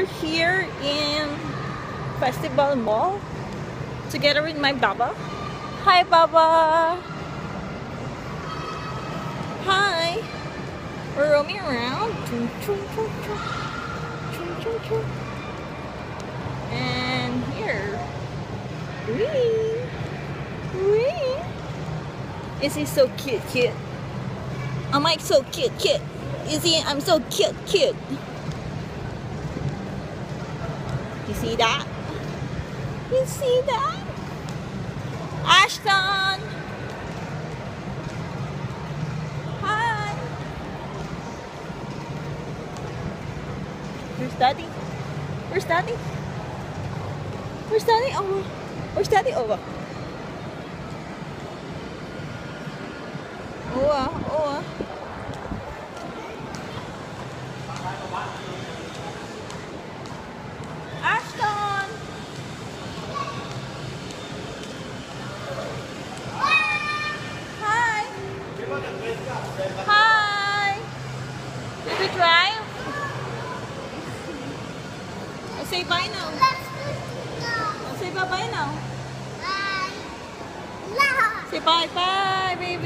we're here in Festival Mall together with my Baba. Hi, Baba. Hi. We're roaming around. And here. Wee. Wee. Is he so cute, cute? I'm like so cute, cute. Is he? I'm so cute, cute. You see that? You see that? Ashton! Hi! Where's Daddy? Where's Daddy? Where's Daddy? Oh, where's Daddy? Oh, Hi! Did we drive? I'll say bye now. I'll say bye-bye now. Say bye-bye, baby.